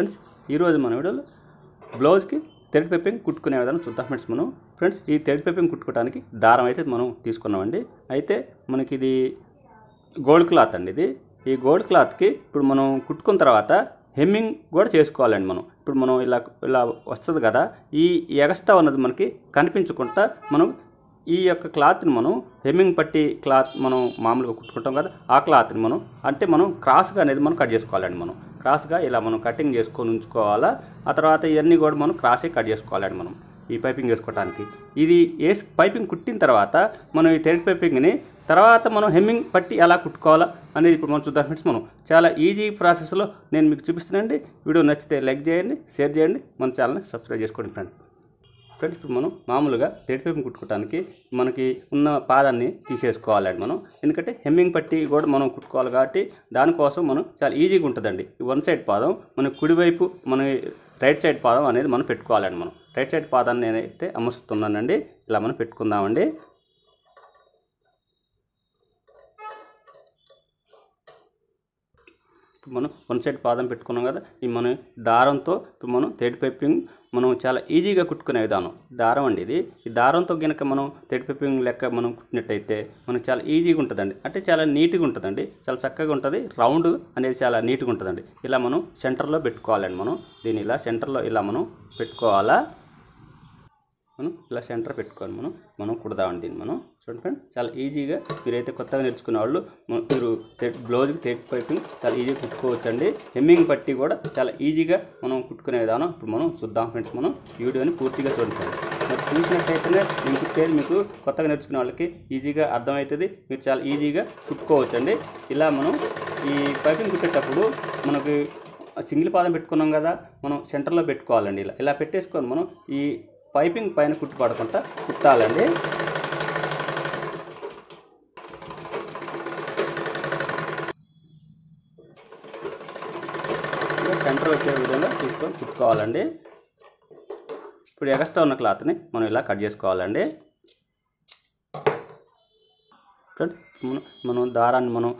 Friends ఈరోజు మన వీడియోలో బ్లౌజ్కి థ్రెడ్ పెప్పింగ్ కుట్టుకునే విధానం చూద్దాం ఫ్రెండ్స్ మనం. ఫ్రెండ్స్ ఈ థ్రెడ్ పెప్పింగ్ కుట్టుకోవడానికి దారం అయితే మనం తీసుకున్నామండి. అయితే మనకి ఇది గోల్డ్ క్లాత్ అండి ఇది. ఈ గోల్డ్ క్లాత్కి ఇప్పుడు మనం కుట్టుకున్న తర్వాత హెమ్మింగ్ కూడా చేసుకోవాలండి మనం. ఇప్పుడు మనం ఇలా ఇలా వస్తుంది కదా ఈ ఎగస్ట్రా ఉన్నది మనకి కనిపించకుండా మనం ఈ యొక్క క్లాత్ని మనం హెమ్మింగ్ పట్టి క్లాత్ మనం మామూలుగా కుట్టుకుంటాం కదా ఆ క్లాత్ని మనం అంటే మనం క్రాస్గా అనేది మనం కట్ చేసుకోవాలండి మనం. క్రాస్గా ఇలా మనం కటింగ్ చేసుకొని ఉంచుకోవాలా ఆ తర్వాత ఇవన్నీ కూడా మనం క్రాసే కట్ చేసుకోవాలండి మనం ఈ పైపింగ్ వేసుకోవడానికి ఇది వేసి పైపింగ్ కుట్టిన తర్వాత మనం ఈ థ్రెడ్ పైపింగ్ని తర్వాత మనం హెమ్మింగ్ పట్టి ఎలా కుట్టుకోవాలా అనేది ఇప్పుడు మనం చూద్దాం ఫ్రెండ్స్ మనం. చాలా ఈజీ ప్రాసెస్లో నేను మీకు చూపిస్తున్నానండి. వీడియో నచ్చితే లైక్ చేయండి షేర్ చేయండి మన ఛానల్ని సబ్స్క్రైబ్ చేసుకోండి ఫ్రెండ్స్. ఫ్రెండ్స్ ఇప్పుడు మనం మామూలుగా థ్రెడ్ పైపింగ్ కుట్టుకోవడానికి మనకి ఉన్న పాదాన్ని తీసేసుకోవాలండి మనం. ఎందుకంటే హెమ్మింగ్ పట్టి కూడా మనం కుట్టుకోవాలి కాబట్టి దానికోసం మనం చాలా ఈజీగా ఉంటుందండి. వన్ సైడ్ పాదం మన కుడివైపు మన రైట్ సైడ్ పాదం అనేది మనం పెట్టుకోవాలండి మనం. రైట్ సైడ్ పాదాన్ని నేనైతే అమర్చుతున్నానండి. ఇలా మనం పెట్టుకుందామండి. మనం వన్ సైడ్ పాదం పెట్టుకున్నాం కదా ఈ మనం దారంతో ఇప్పుడు మనం థర్డ్ పైపింగ్ మనం చాలా ఈజీగా కుట్టుకునే విధానం. దారం అండి ఇది. ఈ దారంతో కనుక మనం థర్డ్ పైపింగ్ లెక్క మనం కుట్టినట్టయితే మనకు చాలా ఈజీగా ఉంటుందండి. అంటే చాలా నీట్గా ఉంటుందండి. చాలా చక్కగా ఉంటుంది. రౌండ్ అనేది చాలా నీట్గా ఉంటుందండి. ఇలా మనం సెంటర్లో పెట్టుకోవాలండి మనం. దీన్ని ఇలా సెంటర్లో ఇలా మనం పెట్టుకోవాలా? మనం ఇలా సెంటర్ పెట్టుకోవాలి మనం మనం కుడదామండి దీన్ని మనం. చూడండి ఫ్రెండ్ చాలా ఈజీగా మీరైతే కొత్తగా నేర్చుకునే వాళ్ళు మీరు బ్లౌజ్కి థ్రెడ్ పైపింగ్ చాలా ఈజీగా కుట్టుకోవచ్చండి. హెమ్మింగ్ పట్టి కూడా చాలా ఈజీగా మనం కుట్టుకునే విధానం. ఇప్పుడు మనం చూద్దాం ఫ్రెండ్స్ మనం వీడియోని పూర్తిగా చూడండి మరి చూసినట్టయితేనే నేను కుట్టేది మీకు కొత్తగా నేర్చుకునే వాళ్ళకి ఈజీగా అర్థమవుతుంది. మీరు చాలా ఈజీగా కుట్టుకోవచ్చండి. ఇలా మనం ఈ పైపింగ్ కుట్టేటప్పుడు మనకి సింగిల్ పాదం పెట్టుకున్నాం కదా మనం సెంటర్లో పెట్టుకోవాలండి ఇలా. ఇలా పెట్టేసుకొని మనం ఈ పైపింగ్ పైన కుట్టు పడకుండా కుట్టాలండి. సెంటర్ వచ్చే విధంగా తీసుకొని కుట్టుకోవాలండి ఇప్పుడు ఎగస్ట్రా ఉన్న క్లాత్ని మనం ఇలా కట్ చేసుకోవాలండి. ఫ్రెండ్ మనం మనం దారాన్ని మనం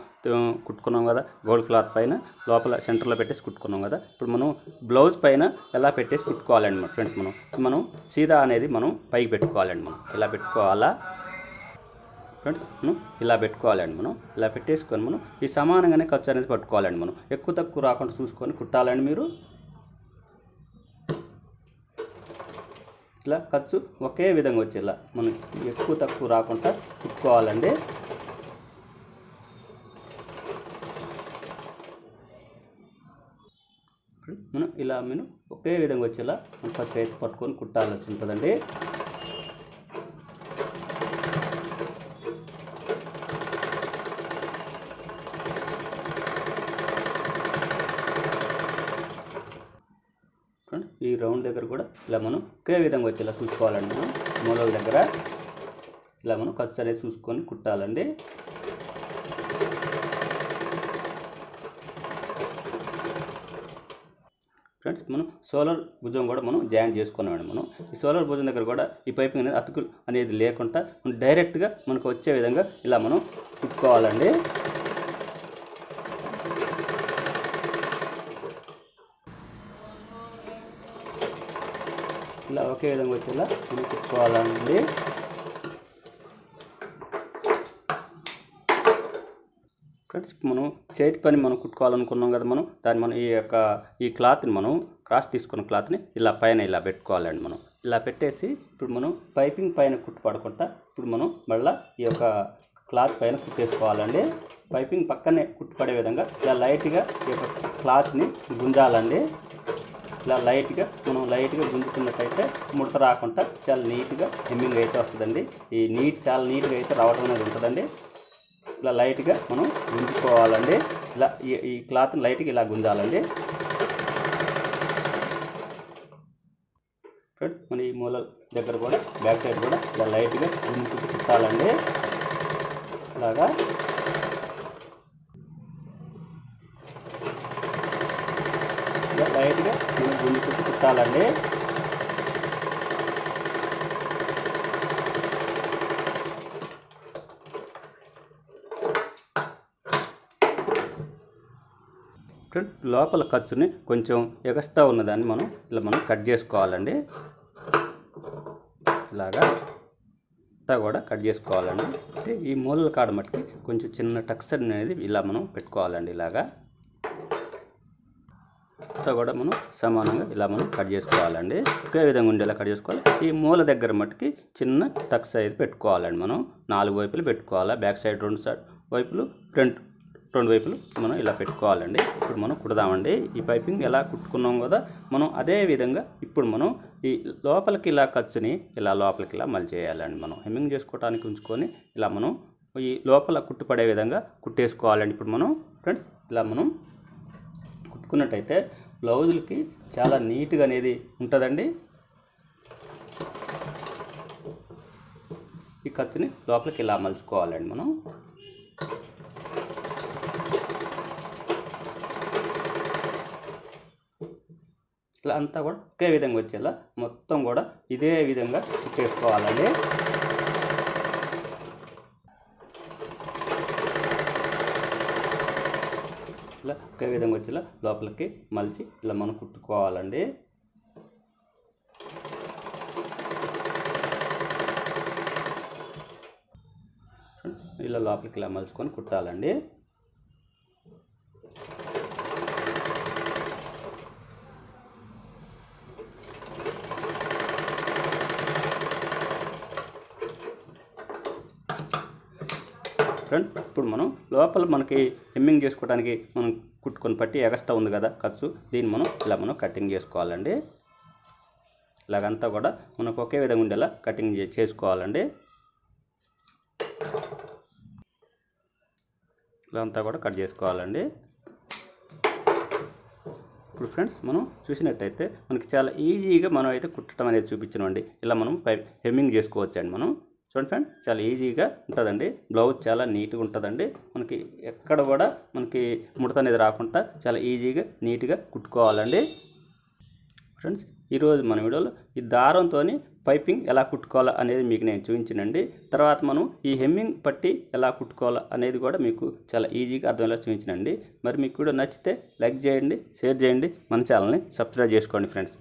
కుట్టుకున్నాం కదా గోల్డ్ క్లాత్ పైన లోపల సెంటర్లో పెట్టేసి కుట్టుకున్నాం కదా ఇప్పుడు మనం బ్లౌజ్ పైన ఎలా పెట్టేసి కుట్టుకోవాలండి మన ఫ్రెండ్స్ మనం. మనం సీదా అనేది మనం పైకి పెట్టుకోవాలండి మనం. ఇలా పెట్టుకోవాలా? ఫ్రెండ్స్ మనం ఇలా పెట్టుకోవాలండి మనం. ఇలా పెట్టేసుకొని మనం ఈ సమానంగానే ఖర్చు అనేది పట్టుకోవాలండి మనం. ఎక్కువ తక్కువ రాకుండా చూసుకొని కుట్టాలండి మీరు. ఇట్లా ఖర్చు ఒకే విధంగా వచ్చేలా మనం ఎక్కువ తక్కువ రాకుండా కుట్టుకోవాలండి. మనం ఇలా మనం ఒకే విధంగా వచ్చేలా మనం ఖర్చు అయితే పట్టుకొని కుట్టాల్సి ఉంటుందండి చూడండి, ఈ రౌండ్ దగ్గర కూడా ఇలా మనం ఒకే విధంగా వచ్చేలా చూసుకోవాలండి మనం. మూలల దగ్గర ఇలా మనం ఖర్చు అనేది చూసుకొని కుట్టాలండి. ఫ్రెండ్స్ మనం సోలార్ భుజం కూడా మనం జాయిన్ చేసుకున్నామండి మనం. ఈ సోలార్ భుజం దగ్గర కూడా ఈ పైపింగ్ అనేది అతుకులు అనేది లేకుండా మనం డైరెక్ట్గా మనకు వచ్చే విధంగా ఇలా మనం కుట్టుకోవాలండి. ఒకే విధంగా వచ్చేలా మనం ఫ్రెండ్స్ మనం చేతి పని మనం కుట్టుకోవాలనుకున్నాం కదా మనం దాన్ని మనం ఈ యొక్క ఈ క్లాత్ని మనం క్రాస్ తీసుకున్న క్లాత్ని ఇలా పైన ఇలా పెట్టుకోవాలండి మనం. ఇలా పెట్టేసి ఇప్పుడు మనం పైపింగ్ పైన కుట్టు పడకుండా ఇప్పుడు మనం మళ్ళీ ఈ యొక్క క్లాత్ పైన కుట్టేసుకోవాలండి. పైపింగ్ పక్కనే కుట్టుపడే విధంగా ఇలా లైట్గా ఈ యొక్క క్లాత్ని గుంజాలండి. ఇలా లైట్గా మనం లైట్గా గుంజుకున్నట్టయితే ముడత రాకుండా చాలా నీట్గా హెమ్మింగ్ అయితే వస్తుందండి. ఈ నీట్ చాలా నీట్గా అయితే రావడం అనేది ఉంటుందండి. ఇలా లైట్గా మనం గుంజుకోవాలండి. ఇలా ఈ ఈ క్లాత్ లైట్గా ఇలా గుంజాలండి. మన ఈ మూల దగ్గర కూడా బ్యాక్ సైడ్ కూడా ఇలా లైట్గా గుంజుకు కుట్టాలండి. ఇలాగా ఇలా లైట్గా మనం పెట్టాలండి. లోపల ఖర్చుని కొంచెం ఎగస్తా ఉన్నదాన్ని మనం ఇలా మనం కట్ చేసుకోవాలండి. ఇలాగా అంతా కూడా కట్ చేసుకోవాలండి. అయితే ఈ మూలల కాడ మట్టుకి కొంచెం చిన్న టక్సర్ అనేది ఇలా మనం పెట్టుకోవాలండి ఇలాగా. అంతా కూడా మనం సమానంగా ఇలా మనం కట్ చేసుకోవాలండి. ఒకే విధంగా ఉండేలా కట్ చేసుకోవాలి. ఈ మూల దగ్గర మట్టుకి చిన్న టక్స్ అయితే పెట్టుకోవాలండి మనం. నాలుగు వైపులు పెట్టుకోవాలి. బ్యాక్ సైడ్ రెండు సైడ్ వైపులు ఫ్రంట్ రెండు వైపులు మనం ఇలా పెట్టుకోవాలండి. ఇప్పుడు మనం కుడదామండి. ఈ పైపింగ్ ఎలా కుట్టుకున్నాం కదా మనం అదే విధంగా ఇప్పుడు మనం ఈ లోపలికి ఇలా ఖర్చుని ఇలా లోపలికి ఇలా మళ్ళీ చేయాలండి మనం. హెమ్మింగ్ చేసుకోవడానికి ఉంచుకొని ఇలా మనం ఈ లోపల కుట్టుపడే విధంగా కుట్టేసుకోవాలండి. ఇప్పుడు మనం ఫ్రెండ్స్ ఇలా మనం కుట్టుకున్నట్టయితే బ్లౌజులకి చాలా నీట్గా అనేది ఉంటుందండి. ఈ ఖర్చుని లోపలికి ఇలా మలుచుకోవాలండి మనం? ఇలా అంతా కూడా ఒకే విధంగా వచ్చేలా మొత్తం కూడా ఇదే విధంగా చేసుకోవాలండి ఇలా ఒకే విధంగా వచ్చేలా లోపలికి మలిచి ఇలా మనం కుట్టుకోవాలండి. ఇలా లోపలికి ఇలా మలుచుకొని కుట్టాలండి. ఫ్రెండ్ ఇప్పుడు మనం లోపల మనకి హెమ్మింగ్ చేసుకోవడానికి మనం కుట్టుకొని పట్టి ఎగస్ట్రా ఉంది కదా ఖర్చు దీన్ని మనం ఇలా మనం కటింగ్ చేసుకోవాలండి. ఇలాగంతా కూడా మనకు ఒకే విధంగా ఉండేలా కటింగ్ చే- చేసుకోవాలండి. ఇలాగంతా కూడా కట్ చేసుకోవాలండి. ఇప్పుడు ఫ్రెండ్స్ మనం చూసినట్టయితే మనకి చాలా ఈజీగా మనం అయితే కుట్టడం అనేది చూపించినామండి ఇలా మనం హెమ్మింగ్ చేసుకోవచ్చండి మనం. చూడండి ఫ్రెండ్ చాలా ఈజీగా ఉంటుందండి. బ్లౌజ్ చాలా నీట్గా ఉంటుందండి. మనకి ఎక్కడ కూడా మనకి ముడత అనేది రాకుండా చాలా ఈజీగా నీట్గా కుట్టుకోవాలండి. ఫ్రెండ్స్ ఈరోజు మన వీడియోలో ఈ దారంతో పైపింగ్ ఎలా కుట్టుకోవాలా అనేది మీకు నేను చూపించానండి. తర్వాత మనం ఈ హెమ్మింగ్ పట్టి ఎలా కుట్టుకోవాలా అనేది కూడా మీకు చాలా ఈజీగా అర్థమయ్యేలా చూపించానండి. మరి మీకు కూడా నచ్చితే లైక్ చేయండి షేర్ చేయండి. మన ఛానల్ని సబ్స్క్రైబ్ చేసుకోండి ఫ్రెండ్స్.